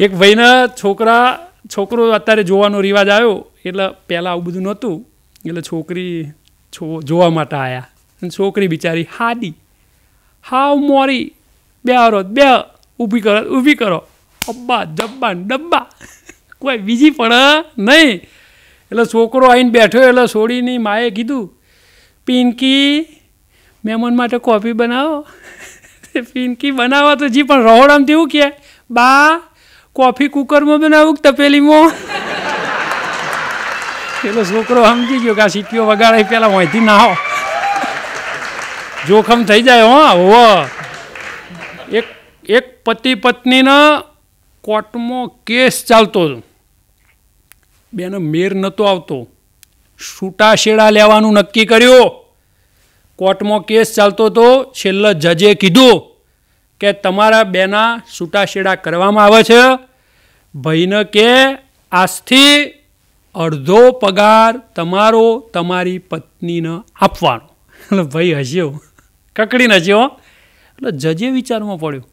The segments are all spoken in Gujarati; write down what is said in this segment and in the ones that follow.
એક ભાઈના છોકરા, છોકરો અત્યારે જોવાનો રિવાજ આવ્યો, એટલે પહેલાં આવું બધું નહોતું, એટલે છોકરી છો, જોવા માટે આવ્યા અને છોકરી બિચારી હાડી. હાવ મોરી. બે હરો બે, ઊભી કરો ઊભી કરો. અબ્બા, જબ્બા ડબ્બા. કોઈ બીજી પડે નહીં. એટલે છોકરો આવીને બેઠો, એટલે છોડીની માએ કીધું, પિંકી, મહેમાન માટે કોફી બનાવો. પિંકી બનાવો તો જી પણ રહોડામાં એવું કહે? બા કોફી કુકરમાં બનાવું તપેલીમાં? પેલો છોકરો સમજી ગયો કે આ સીટીઓ વગાડે પેલા વહીથી ના હો જોખમ થઈ જાય હો હો. એક એક પતિ પત્નીના કોર્ટમાં કેસ ચાલતો બેનો મેર નહોતો આવતો. છૂટાશેડા લેવાનું નક્કી કર્યું. કોર્ટમાં કેસ ચાલતો હતો છેલ્લે જજે કીધું કે તમારા બેના છૂટાછેડા કરવામાં આવે છે? ભાઈને કે આજથી અડધો પગાર તમારો તમારી પત્નીને આપવાનો. એટલે ભાઈ હસ્યો કકડીને હસ્યો એટલે જજે વિચારમાં પડ્યો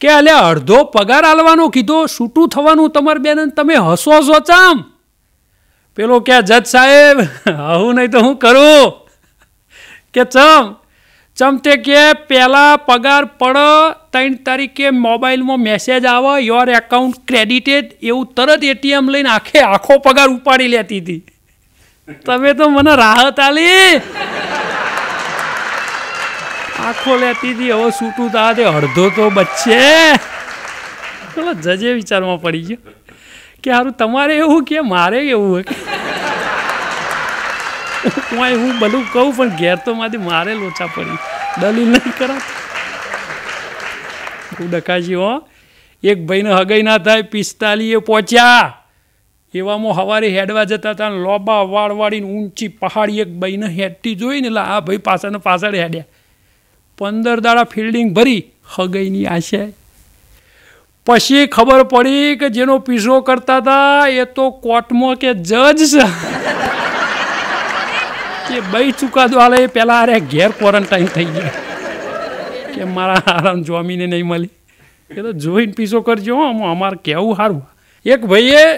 કે અલે અડધો પગાર આલવાનો કીધો, છૂટું થવાનું તમારે બેન તમે હસો છો ચામ? પેલો કે, જજ સાહેબ, આવું નહીં તો હું કરું? કે ચમ? ચમ તે કે પહેલાં પગાર પડે, ત્રણ તારીખે મોબાઈલમાં મેસેજ આવે યોર એકાઉન્ટ ક્રેડિટેડ એવું તરત એટીએમ લઈને આખે આખો પગાર ઉપાડી લેતી હતી. તમે તો મને રાહત આલી આખો લેતી હતી, હવે છૂટું તા તે અડધો તો બચશે. પેલો જજે વિચારમાં પડી ગયો કે સારું તમારે એવું કે, મારે એવું હોય હું હું બધું કહું, પણ ઘેર તો માંથી મારે લોચા પડી. દલીલ નહીં કરા હું ડકાજી હો. એક ભાઈને હગાઈ ના થાય, પિસ્તાલીએ પહોંચ્યા. એવામાં હવારે હેડવા જતા હતા લોબા વાળવાડીને ઊંચી પહાડી એક ભાઈને હેડતી જોઈને એટલે આ ભાઈ પાછળ પાછળ હેડ્યા. પંદર દાડા ફિલ્ડિંગ ભરી, હગાઈની આશે પછી ખબર પડી કે જેનો પીસો કરતા હતા એ તો કોર્ટમાં કે જજ છે. કે બે ચુકાદો આલે એ પહેલાં અરે ઘેર ક્વોરન્ટાઈન થઈ ગયા. કે મારા આરામ જોમીને નહીં મળી. એ તો જોઈને પીસો કરજો, હું અમારે કહેવું સારું. એક ભાઈએ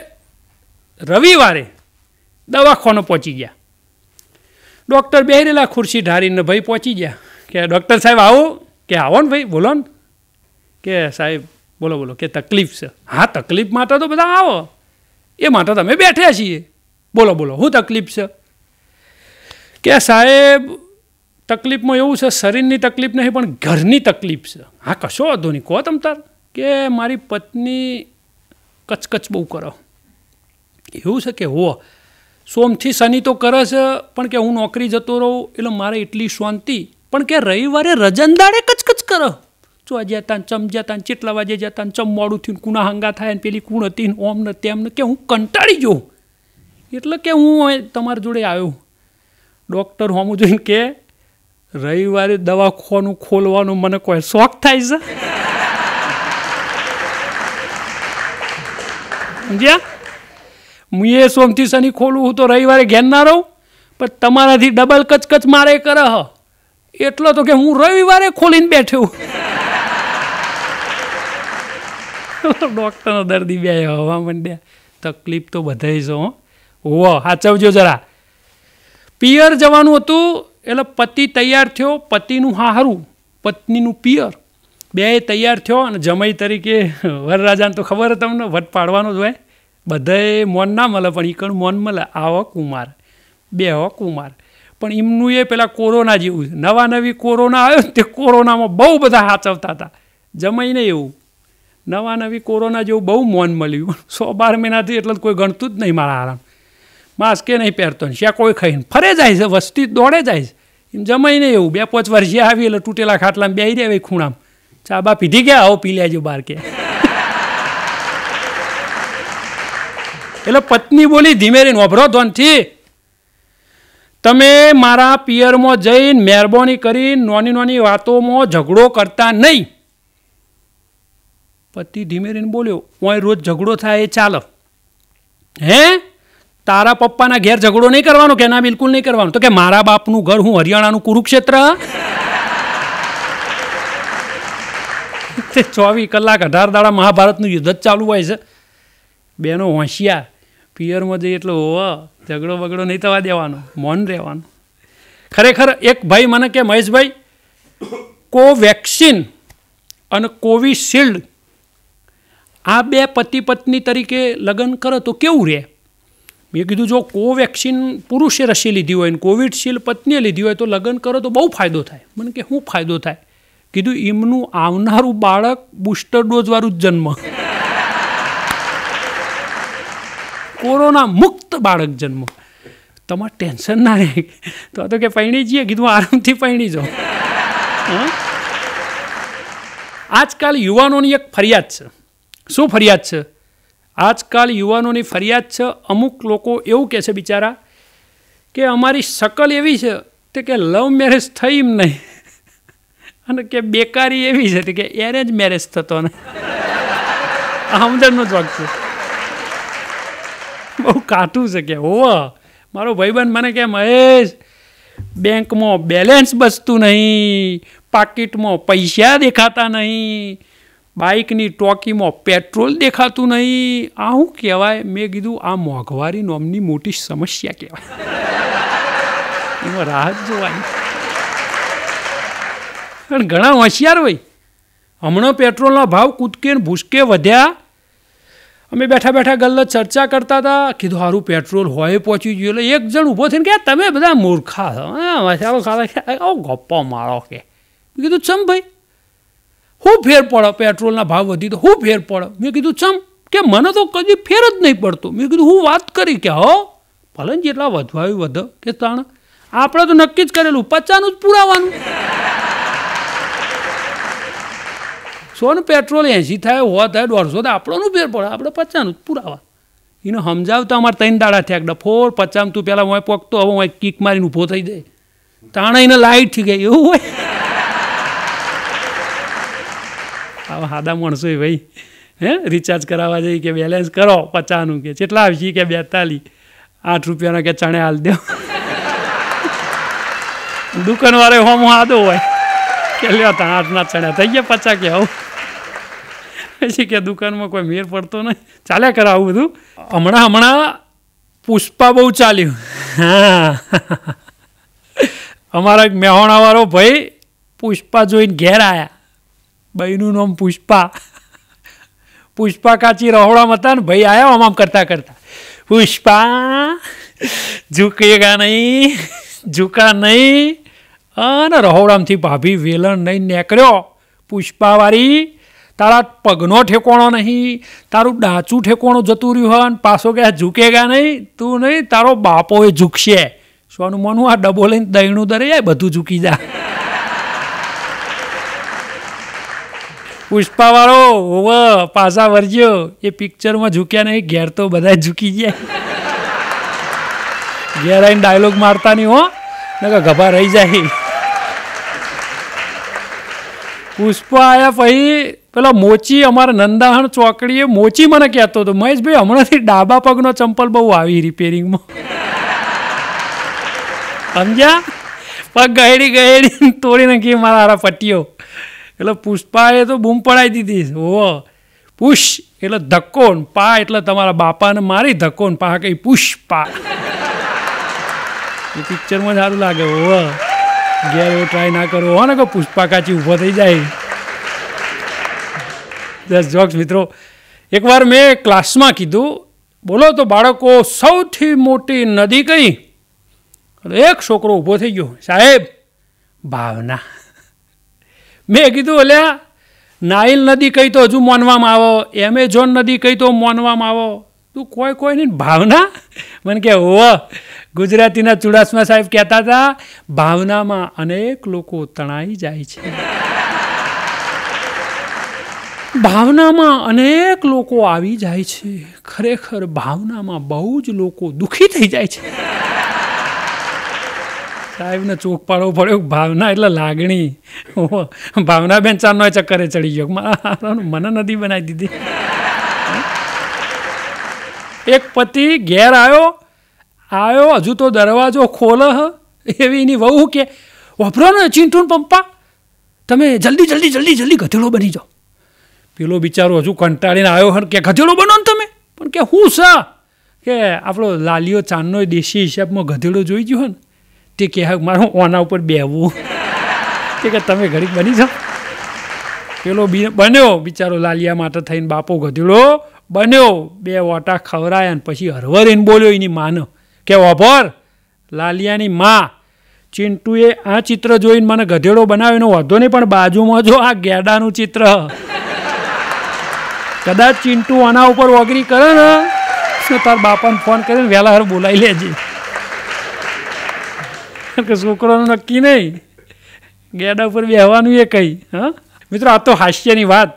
રવિવારે દવાખાનો પહોંચી ગયા. ડૉક્ટર બેહરેલા ખુરશી ઢારીને ભાઈ પહોંચી ગયા. કે ડૉક્ટર સાહેબ, આવો. કે આવો ને ભાઈ, બોલો ને. કે સાહેબ, બોલો બોલો, કે તકલીફ છે. હા, તકલીફ માટે તો બધા આવો. એ માટે તમે બેઠ્યા છીએ. બોલો બોલો, શું તકલીફ છે? કે સાહેબ, તકલીફમાં એવું છે, શરીરની તકલીફ નહીં, પણ ઘરની તકલીફ છે. હા, કશો વાંધો નહીં. કહો તમ તાર, કે મારી પત્ની કચકચ બહુ કરો. એવું છે કે હો સોમથી શનિ તો કરે છે, પણ કે હું નોકરી જતો રહું, એટલે મારે એટલી શાંતિ. પણ કે રવિવારે રજનદાડે કચકચ કરો. ચો જતા ચમ જતા ને ચેટલા વાગે જતા ચમ મોડું થયું, કુણા હંગા થાય ને પેલી કુણ હતી ઓમ ને તેમ ને, કે હું કંટાળી જાઉં એટલે કે હું તમારી જોડે આવ્યો. ડૉક્ટર હોમું જોઈને કે રવિવારે દવાખાનું ખોલવાનું મને કોઈ શોખ થાય છે? સમજ્યા? હું એ સોમથી શનિ ખોલું હું તો રવિવારે ઘેર ના રહું, પણ તમારાથી ડબલ કચકચ મારે કરે હ. એટલો તો કે હું રવિવારે ખોલીને બેઠો ડૉક્ટરનો દર્દી બે હવા માંડ્યા. તકલીફ તો બધાય છે હો. સાચવજો જરા. પિયર જવાનું હતું, એટલે પતિ તૈયાર થયો, પતિનું હારું, પત્નીનું પિયર. બે તૈયાર થયો અને જમાઈ તરીકે, વરરાજાને તો ખબર તમને, વટ પાડવાનો જ હોય. બધાએ મોન ના મળે, પણ ઈકણ મોન મળે, આવો કુમાર બે હો કુમાર. પણ એમનું એ પેલા કોરોના જેવું નવા નવી કોરોના આવ્યો તે કોરોનામાં બહુ બધા સાચવતા હતા. જમાઈને એવું. નવા નવી કોરોના જેવું બહુ મોન મળ્યું. સો બાર મહિનાથી એટલે કોઈ ગણતું જ નહીં મારા આરામ માસ્કે નહીં પહેરતો ને. શ્યા કોઈ ખાઈને ફરે જાય છે, વસ્તી દોડે જાય છે. એમ જમાઈને એવું. બે પાંચ વર્ષે આવી એટલે તૂટેલા ખાટલામાં બેસી રહે ખૂણામાં. ચા બા પીધી ગયા? આવો પી લેજો બાર કે. એટલે પત્ની બોલી ધીમે રહીને ઓભરો ધોનથી. તમે મારા પિયરમાં જઈને મહેરબાની કરીને નાની નાની વાતોમાં ઝઘડો કરતા નહીં. પતિ ધીમે રહીને બોલ્યો, ઓય રોજ ઝઘડો થાય એ ચાલો. હે? તારા પપ્પાના ઘેર ઝઘડો નહીં કરવાનો કે ના બિલકુલ નહીં કરવાનો? તો કે મારા બાપનું ઘર હું હરિયાણાનું કુરુક્ષેત્ર? ચોવીસ કલાક અઢાર દાડા મહાભારતનું યુદ્ધ જ ચાલુ હોય છે. બેનો હોશિયાર, પિયરમાં જઈએ એટલે ઓ ઝઘડો બગડો નહીં થવા દેવાનો, મૌન રહેવાનું. ખરેખર એક ભાઈ મને કે, મહેશભાઈ, કોવેક્સિન અને કોવિશિલ્ડ આ બે પતિ પત્ની તરીકે લગ્ન કરો તો કેવું રહે? મેં કીધું, જો કોવેક્સિન પુરુષે રસી લીધી હોય અને કોવિડશિલ્ડ પત્નીએ લીધી હોય તો લગ્ન કરો તો બહુ ફાયદો થાય. મને કે શું ફાયદો થાય? કીધું એમનું આવનારું બાળક બુસ્ટર ડોઝવાળું જ જન્મ. કોરોના મુક્ત બાળક જન્મ. તમારે ટેન્શન ના રહે. તો તો કે પૈણી જઈએ, કીધું આરામથી પૈણી જાઓ આજકાલ યુવાનોની એક ફરિયાદ છે. શું ફરિયાદ છે? આજકાલ યુવાનોની ફરિયાદ છે. અમુક લોકો એવું કહે છે બિચારા કે અમારી શકલ એવી છે તે કે લવ મેરેજ થઈ એમ નહીં. અને કે બેકારી એવી છે કે એરેન્જ મેરેજ થતો ને. આમદનનો જ વાક છે. બહુ કાઠું છે કે હોવ. મારો ભાઈબંધ મને કે મહેશ, બેંકમાં બેલેન્સ બચતું નહીં, પાકીટમાં પૈસા દેખાતા નહીં બાઇકની ટોકીમાં પેટ્રોલ દેખાતું નહીં. આ શું કહેવાય? મેં કીધું, આ મોંઘવારી નોમની મોટી સમસ્યા કહેવાય. એમાં રાહત જોવાની. પણ ઘણા હોશિયાર હોય. હમણાં પેટ્રોલના ભાવ કૂદકે ભૂસકે વધ્યા. અમે બેઠા બેઠા ગલ્લો ચર્ચા કરતા હતા. કીધું સારું પેટ્રોલ હોય પહોંચી ગયું એટલે એક જણ ઊભો થઈને કે તમે બધા મૂર્ખા છો. ગપ્પો મારો કે. કીધું, ચમ ભાઈ? હું ફેર પડે, પેટ્રોલના ભાવ વધી તો હું ફેર પડે. મેં કીધું, ચમ? કે મને તો કદી ફેર જ નહીં પડતો. મેં કીધું, હું વાત કરી કે, હો, ભલે ને જેટલા વધવાયું વધે, કે તાણ, આપણે તો નક્કી જ કરેલું, પચાનું જ પુરાવાનું. સો પેટ્રોલ એંસી થાય હો થાય, દોઢસો થાય, આપણોનું ફેર પડે, આપણે પચાનું જ પુરાવા. એને સમજાવતા અમારે ત્રણ દાડા થયા ડફોર, પચામ તું પહેલાં હું પોકતો, હવે હું કિક મારીને ઊભો થઈ જાય. તાણે એને લાઈટ થઈ ગઈ, એવું હોય. આવા સાદા માણસો ભાઈ. હે? રિચાર્જ કરાવવા જઈએ કે બેલેન્સ કરો પચાસનું કે કેટલા આવશે કે બેતાલીસ. આઠ રૂપિયાનો કે ચણે હાલ દો. દુકાનવાળે હોમ આદો હોય. કે લ્યો તા આઠના ચણ્યા થઈ ગયા પચા કે આવું પછી કે દુકાનમાં કોઈ મેર પડતો નહીં. ચાલ્યા કરે આવું બધું. હમણાં હમણાં પુષ્પા બહુ ચાલ્યું. હા. અમારા એક મેહોણાવાળો ભાઈ પુષ્પા જોઈને ઘેર આવ્યા બહેનું નામ પુષ્પા. પુષ્પા કાચી રહોડામાં હતા ને ભાઈ આવ્યા આમ આમ કરતા કરતા. પુષ્પા, ઝૂકેગા નહીં, ઝૂકા નહીં. અને રહોડામથી ભાભી વેલણ નહીં નીકળ્યો. પુષ્પાવાળી, તારા પગનો ઠેકોણો નહીં, તારું ડાચું ઠેકોણું જતું રહ્યું હોય પાછો કે ઝૂકેગા નહીં, તું નહીં, તારો બાપો એ ઝૂકશે. સોનું મનું આ ડબો લઈને દહીણું દરે બધું ઝૂકી જા. પુષ્પાવાળો ઓવ પાછા વર્જ્યો એ પિક્ચરમાં ઝૂક્યા નહીં, ઘેર તો બધા ઝૂકી ગયા. ઘેર આવીને ડાયલોગ મારતા નહીં હો ને ગભા રહી જાય. પુષ્પા આવ્યા પછી, પેલા મોચી, અમારા નંદાહણ ચોકડીએ, મોચી મને કહેતો હતો, મહેશભાઈ, હમણાંથી ડાબા પગનો ચંપલ બહુ આવી રિપેરિંગમાં સમજ્યા? પગ ગહેડી ગહેડી તોડી નાખી મારા હારા પટ્ટીઓ. એટલે પુષ્પાએ તો બૂમ પડાવી દીધી. ઓ પુષ એટલે ધક્કો પા એટલે તમારા બાપાને મારી ધક્કો પા કઈ પુષ્પા. એ પિક્ચરમાં સારું લાગે. ઓ ઘેર એવો ટ્રાય ના કરો. હો ને કે પુષ્પા કાચી ઊભો થઈ જાય. દસ જોક્સ મિત્રો. એકવાર મેં ક્લાસમાં કીધું, બોલો તો બાળકો, સૌથી મોટી નદી કઈ? એક છોકરો ઊભો થઈ ગયો. સાહેબ, ભાવના. મેં કીધું, અલ્યા, નાઇલ નદી કહી તો હજુ માનવામાં આવો, એમેઝોન નદી કહી તો માનવામાં આવો. તું કોઈ કોઈની ભાવના? મને કે હો ગુજરાતીના ચુડાસમા સાહેબ કહેતા હતા, ભાવનામાં અનેક લોકો તણાઈ જાય છે. ભાવનામાં અનેક લોકો આવી જાય છે. ખરેખર ભાવનામાં બહુ જ લોકો દુઃખી થઈ જાય છે. સાહેબને ચોક પાડવો પડ્યો ભાવના એટલે લાગણી. ભાવના બેન ચારનો ચક્કરે ચડી ગયો. મને નથી બનાવી દીધી. એક પતિ ઘેર આવ્યો આવ્યો હજુ તો દરવાજો ખોલ એવી એની વહુ કે, વપરો ને ચીંટુન પંપા. તમે જલ્દી જલ્દી જલ્દી જલ્દી ગધેડો બની જાઓ. પેલો બિચારો હજુ કંટાળીને આવ્યો હર કે, ગધેડો બનો ને તમે? પણ કે, હું છે કે, આપણો લાલિયો ચાંદનો દેશી હિસાબમાં ગધેડો જોઈ ગયો ને તે કે મારું ઓના ઉપર તે કે તમે ઘડીક બની જાઓ. પેલો બન્યો, બિચારો લાલિયા માટે થઈને બાપો ગધેડો બન્યો, બે ઓટા ખવરાયા ને પછી હરવરીને બોલ્યો એની માનો. કે ઓભર લાલિયાની મા, ચિંટુએ આ ચિત્ર જોઈને મને ગધેડો બનાવ્યો, એનો વાંધો નહીં, પણ બાજુમાં જો આ ગેડાનું ચિત્ર. કદાચ ચિંટુ આના ઉપર વગરી કરે ને તાર બાપાને ફોન કરીને વહેલા હર બોલાવી લેજે. કે છોકરાનું નક્કી નહીં. ગેડા ઉપર બેહવાનું એ કંઈ, હા? મિત્રો, આ તો હાસ્યની વાત.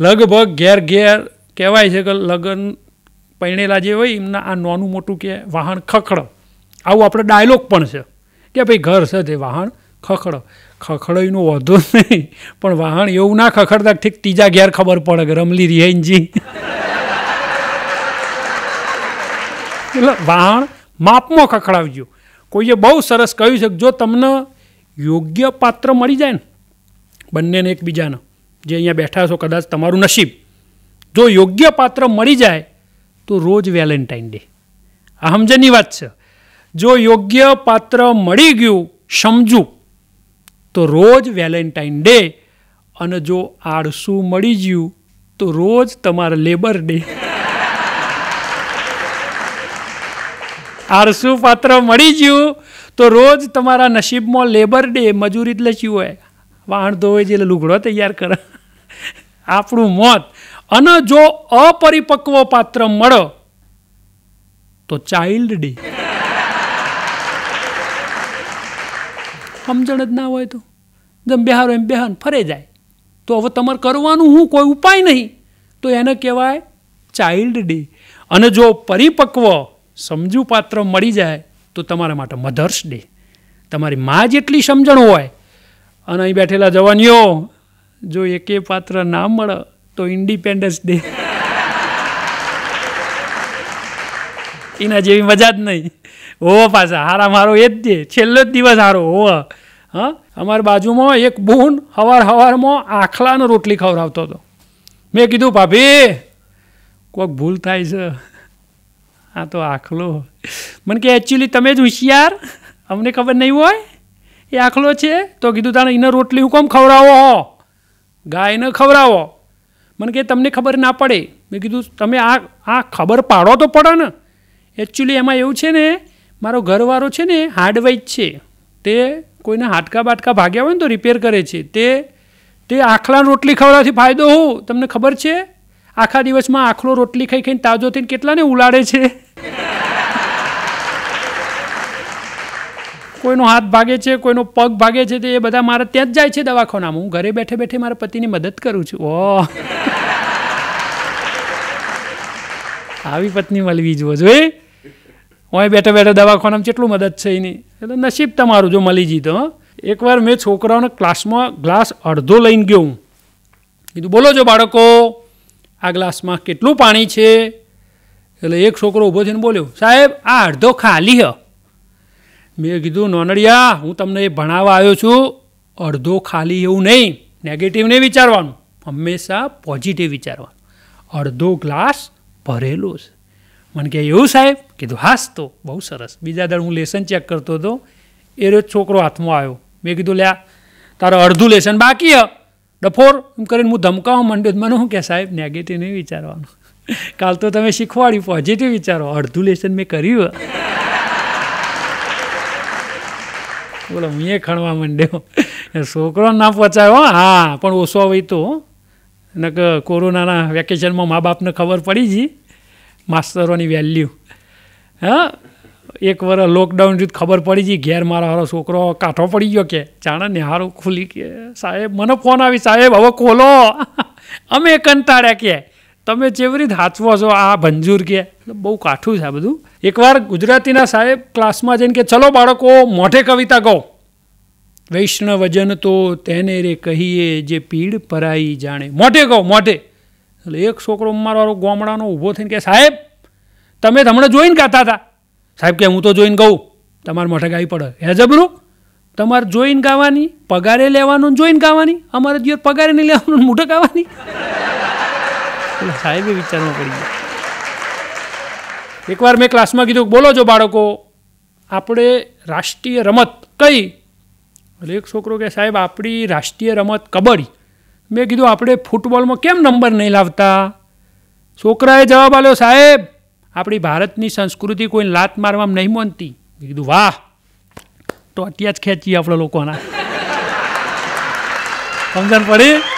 લગભગ ઘેર ઘેર કહેવાય છે કે લગ્ન પરણેલા જે હોય, એમના આ નાનું મોટું કે વાહન ખખડ. આવું આપણે ડાયલોગ પણ છે કે ભાઈ ઘર છે તે વાહન ખખડ. ખખડઈનો વધુ નહીં, પણ વાહન એવું ના ખખડતા ઠીક ત્રીજા ઘેર ખબર પડે કે રમલી રિહાઈનજી એટલે વાહન માપમાં ખખડાવજો. કોઈએ બહુ સરસ કહ્યું છે કે જો તમને યોગ્ય પાત્ર મળી જાય ને બંનેને એકબીજાના, જે અહીંયા બેઠા છો કદાચ તમારું નસીબ, જો યોગ્ય પાત્ર મળી જાય તો રોજ વેલેન્ટાઇન ડે. આ સમજણની વાત છે. જો યોગ્ય પાત્ર મળી ગયું, સમજું, તો રોજ વેલેન્ટાઇન ડે અને જો આળસું મળી ગયું તો રોજ તમારે લેબર ડે. આળસુ પાત્ર મળી ગયું તો રોજ તમારા નસીબમાં લેબર ડે મજૂરી જ લખ્યું હોય? વાહણ ધોવે જે લુગડો તૈયાર કરે. આપણું મોત. અને જો અપરિપક્વ પાત્ર મળો, તો ચાઇલ્ડ ડે સમજણ જ ના હોય તો. જેમ બિહારો એમ બેહાન ફરે જાય. તો હવે તમારે કરવાનું હું કોઈ ઉપાય નહીં. તો એને કહેવાય ચાઇલ્ડ ડે અને જો પરિપક્વ સમજુ પાત્ર મળી જાય તો તમારા માટે મધર્સ ડે. તમારી મા જેટલી સમજણ હોય, અને અહીં બેઠેલા જવાનીઓ, જો એકે પાત્ર ના મળે તો ઇન્ડિપેન્ડન્સ ડે. એના જેવી મજા જ નહીં. હોવ પાછા, હારા મારો એ જ દે છેલ્લો જ દિવસ હારો હોવ હા? અમારી બાજુમાં એક બૂન હવાર હવારમાં આખલાનો રોટલી ખવડાવતો હતો. મેં કીધું, ભાભી કોઈક ભૂલ થાય છે. આ તો આખલો. મને કે એકચ્યુઅલી તમે જ હોશિયાર? અમને ખબર નહીં હોય? એ આખલો છે. તો કીધું, તાણે એને રોટલી હું કોમ ખવડાવો હો? ગાયને ખવડાવો. મને કે, તમને ખબર ના પડે. મેં કીધું, તમે આ આ ખબર પાડો તો પડે ને. એકચ્યુઅલી એમાં એવું છે ને, મારો ઘરવાળો છે ને હાર્ડવાઇઝ છે. તે કોઈને હાટકા બાટકા ભાગ્યા હોય ને તો રિપેર કરે છે. તે તે આખલા રોટલી ખવડાવવાથી ફાયદો હું? તમને ખબર છે? આખા દિવસમાં આખલો રોટલી ખાઈ ખાઈને તાજો થઈને કેટલાને ઉલાડે છે? કોઈનો હાથ ભાગે છે, કોઈનો પગ ભાગે છે, તો એ બધા મારા ત્યાં જ જાય છે દવાખાનામાં. હું ઘરે બેઠે બેઠે મારા પતિની મદદ કરું છું. ઓહ આવી પત્ની મળવી જુઓ જોઈએ હોય બેઠા બેઠા દવાખાનામાં કેટલું મદદ છે એની. એટલે નસીબ તમારું જો મળી જઈ તો એકવાર મેં છોકરાઓને ક્લાસમાં ગ્લાસ અડધો લઈને ગયો હું. કીધું, બોલો છો બાળકો, આ ગ્લાસમાં કેટલું પાણી છે? એટલે એક છોકરો ઊભો થઈને બોલ્યો, સાહેબ, આ અડધો ખાલી હ. મેં કીધું, નોનડિયા, હું તમને એ ભણાવવા આવ્યો છું, અડધો ખાલી એવું નહીં નેગેટિવ નહીં વિચારવાનું, હંમેશા પોઝિટિવ વિચારવાનું. અડધો ગ્લાસ ભરેલો છે. મને કહે, એવું સાહેબ? કીધું, હાસ તો, બહુ સરસ. બીજા દર હું લેસન ચેક કરતો હતો, એ રોજ છોકરો હાથમાં આવ્યો. મેં કીધું, લ્યા, તારો અડધું લેસન બાકી હ, ડફોર. એમ કરીને હું ધમકાવા માંડ્યો મને શું કે સાહેબ નેગેટિવ નહીં વિચારવાનું. કાલ તો તમે શીખવાડ્યું પોઝિટિવ વિચારો, અડધું લેસન મેં કર્યું બોલો એ ખણવા માંડ્યો. છોકરો ના પહોંચાયો, હા. પણ ઓછો હોય તો ને કે કોરોનાના વેકેશનમાં મા બાપને ખબર પડી જી, માસ્તરોની વેલ્યુ. હા? એક વર્ષ લોકડાઉન રીત ખબર પડી ગઈ ઘેર મારા હારો છોકરો કાંઠો પડી ગયો કે, જાણે ને હારું ખુલી કે સાહેબ, મને ફોન આવી, સાહેબ, હવે ખોલો. અમે કંટાળ્યા કે તમે જેવી રીતે હાચવો છો, આ ભંજૂર કે બહુ કાઠું છે આ બધું. એકવાર ગુજરાતીના સાહેબ ક્લાસમાં જઈને કે, ચલો બાળકો, મોઢે કવિતા કહો વૈષ્ણવજન તો તેને રે કહીએ, જે પીડ પરાઈ જાણે. મોઢે કહો મોઢે. એટલે એક છોકરો મારો ગોમડાનો ઊભો થઈને કે, સાહેબ, તમે હમણાં જોઈને ગાતા હતા. સાહેબ કે, હું તો જોઈને કહું તમારે મોઢે ગાવી પડે. હે જબરું, તમારે જોઈને ગાવાની, પગારે લેવાનું જોઈને ગાવાની. અમારે દિવસ પગારે નહીં લેવાનું મોઢે ગાવાની. એટલે સાહેબે વિચારવું પડી ગયું. એકવાર મેં ક્લાસમાં કીધું બોલો છો બાળકો, આપણે રાષ્ટ્રીય રમત કઈ? એટલે એક છોકરો કે સાહેબ, આપણી રાષ્ટ્રીય રમત કબડ્ડી. મેં કીધું, આપણે ફૂટબોલમાં કેમ નંબર નહીં લાવતા? છોકરાએ જવાબ આપ્યો, સાહેબ, આપણી ભારતની સંસ્કૃતિ કોઈ લાત મારવામાં નહીં માનતી. કીધું, વાહ, તો અત્યારે જ ખેંચીએ આપણે લોકોના. સમજણ પડી?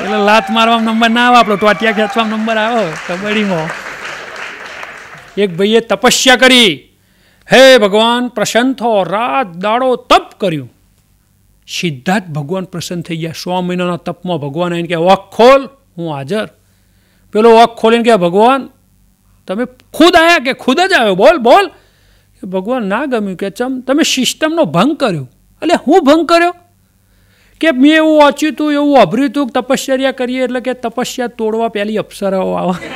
એટલે લાત મારવામાં નંબર ના આવે આપણો ટોટિયા ખેંચવામાં નંબર આવે, કબડ્ડીમાં. એક ભાઈએ તપસ્યા કરી. હે ભગવાન, પ્રસન્ન થો, રાત દાડો તપ કર્યું. જ ભગવાન પ્રસન્ન થઈ ગયા. સો મહિનાના તપમાં ભગવાન એને કે વખ ખોલ, હું હાજર. પેલો વખ ખોલીને કે ભગવાન, તમે ખુદ આવ્યા કે ખુદ જ આવ્યો? બોલ બોલ. ભગવાન ના ગમ્યું કે ચમ, તમે સિસ્ટમનો ભંગ કર્યો. એટલે હું ભંગ કર્યો? કે મેં એવું વાંચ્યું હતું એવું અભર્યું હતું તપશ્ચર્યા કરીએ એટલે કે તપસ્યા તોડવા પહેલી અપ્સરાઓ આવે.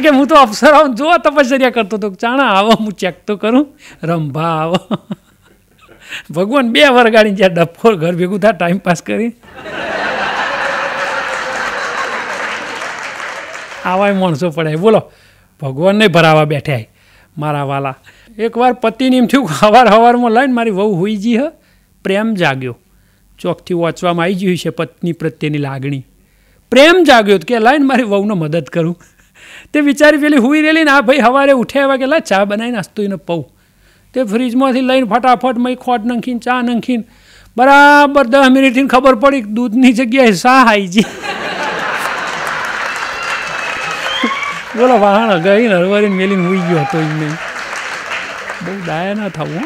કે હું તો અપ્સરાઓ જોવા તપશ્ચર્યા કરતો હતો ચાણા આવો, હું ચેક તો કરું, રંભા આવો. ભગવાન બે વરગાડી જ્યાં ડફોર ઘર ભેગું થાય ટાઈમ પાસ કરી. આવા માણસો પડાય. બોલો, ભગવાનને ભરાવા બેઠા મારા વાલા. એકવાર પતિને એમ થયું હવાર હવારમાં લઈને મારી વહુ હોઈ જી હ, પ્રેમ જાગ્યો. ચોકથી વાંચવામાં આવી ગયું છે પત્ની પ્રત્યેની લાગણી. પ્રેમ જાગ્યો કે લાઈને મારી વહુને મદદ કરું. તે વિચારી પેલી હુઈ રેલી ને આ ભાઈ સવારે ઉઠે એવા કે, લા, ચા બનાવી નાસ્તો એને પૌ તે ફ્રીજમાંથી લઈને ફટાફટ મય ખોટ નાખીને ચા નાખીને બરાબર દસ મિનિટથી ખબર પડી દૂધની જગ્યાએ સા આવી જી બોલો વાહણ ગઈને હરવારીને મેલીને હોઈ ગયો હતો એમને. બહુ ડાયા ના થવું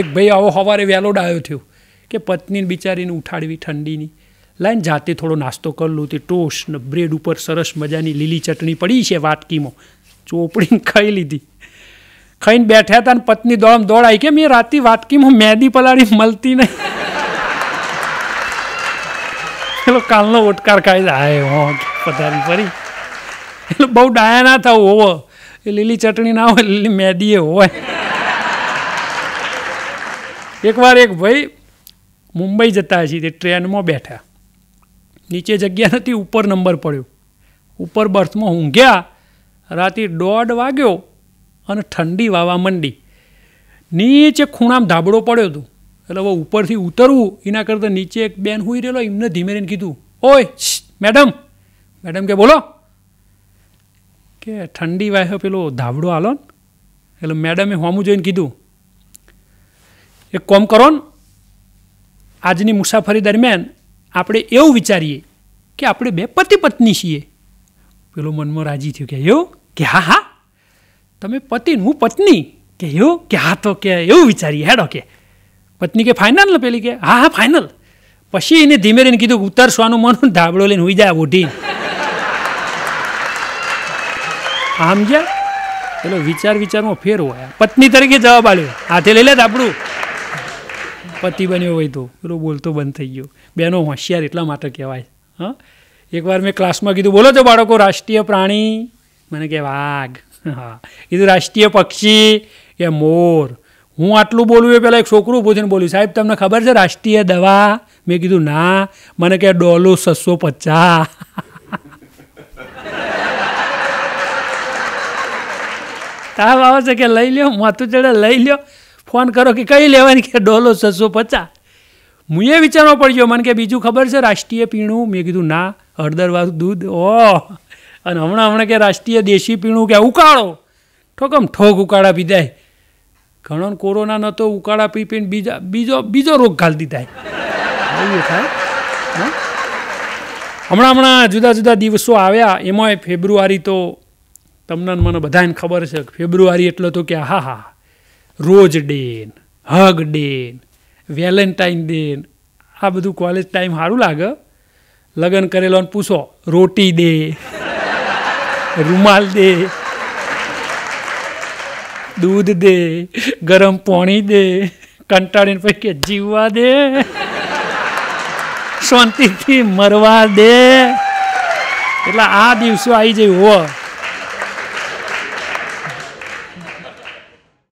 એક ભાઈ આવો સવારે વહેલો ડાયો થયો કે પત્નીને બિચારીને ઉઠાડવી ઠંડીની. લાઈને જાતે થોડો નાસ્તો કરી લઉં તે ટોસ્ટ ને બ્રેડ ઉપર સરસ મજાની લીલી ચટણી પડી છે વાટકીમાં. ચોપડીને ખાઈ લીધી. ખાઈને બેઠ્યા હતા ને પત્ની દોડમ દોડાઈ કે મેં રાતે વાટકીમાં મેદી પલાળી મળતી નહીં. પેલો કાલનો ઓટકાર ખાઈ જાય હો પધારી ફરી એટલે બહુ ડાયા ના થવું હોવો. એ લીલી ચટણી ના હોય, લીલી મેદીએ હોય. એકવાર એક ભાઈ મુંબઈ જતા હશે, તે ટ્રેનમાં બેઠા. નીચે જગ્યા નથી, ઉપર નંબર પડ્યો. ઉપર બર્થમાં ઊંઘ્યા, રાતે દોઢ વાગ્યો અને ઠંડી વાવા મંડી. નીચે ખૂણામાં ધાબળો પડ્યો હતો. એટલે હવે ઉપરથી ઉતરવું, એના કરતાં નીચે એક બેન હોઈ રહેલો, એમને ધીમે રહીને કીધું, ઓય મેડમ. મેડમ કે, બોલો. કે ઠંડી વાહ્યો પેલો ધાબડો આલો ને, એટલે મેડમે હોમું જોઈને કીધું, એક કોમ કરો ને, આજની મુસાફરી દરમિયાન આપણે એવું વિચારીએ કે આપણે બે પતિ પત્ની છીએ. પેલો મનમાં રાજી થયું કે, એવું? કે હા હા? તમે પતિ હું પત્ની? કે એવું? કે હા તો કે એવું વિચારીએ, હેડો કે. પત્ની કે ફાઇનલ ને પેલી કે? હા હા ફાઇનલ પછી એને ધીમે રહીને કીધું ઉતરસવાનું મન ધાબળો લઈને હોઈ જાય ઓઢી આમ ગયા? પેલો વિચાર વિચારમાં ફેર હોય પત્ની તરીકે જવાબ આપ્યો. હાથે લઈ લે આપણું પતિ બન્યો હોય તો. પેલો બોલતો બંધ થઈ ગયો. બેનો હોશિયાર એટલા માટે કહેવાય. હા? એકવાર મેં ક્લાસમાં કીધું, બોલો છો બાળકો, રાષ્ટ્રીય પ્રાણી? મને કે, વાઘ. હા. કીધું, રાષ્ટ્રીય પક્ષી કે મોર? હું આટલું બોલું એ પહેલાં એક છોકરું પૂછીને બોલ્યું, સાહેબ, તમને ખબર છે રાષ્ટ્રીય દવા? મેં કીધું, ના. મને કે, ડોલો છસો પચાસ. તાવ આવે છે કે લઈ લ્યો માથું ચડે લઈ લ્યો. ફોન કરો કે કઈ લેવાની કે ડોલો છસો પચાસ. હું એ વિચારવા પડ્યો મને કે બીજું ખબર છે રાષ્ટ્રીય પીણું? મેં કીધું ના હળદરવાળું દૂધ. ઓહ. અને હમણાં હમણાં કે રાષ્ટ્રીય દેશી પીણું કે ઉકાળો. ઠોકમ ઠોક ઉકાળા પીધાય. ઘણો કોરોના નહોતો ઉકાળા પી પીને બીજા બીજો બીજો રોગ થાય. થાય? હમણાં હમણાં જુદા જુદા દિવસો આવ્યા. એમાંય ફેબ્રુઆરી તો તમને મને બધાને ખબર છે ફેબ્રુઆરી એટલો તો કે હા હા, rose day hug day valentine day આ બધું કોલેજ ટાઈમ સારું લાગે. લગ્ન કરેલો પૂછો, રોટી દે રૂમાલ દે દૂધ દે ગરમ પાણી દે કંટાળીને પછી કે જીવવા દે, શાંતિથી મરવા દે. એટલે આ દિવસો આવી જાય હોવા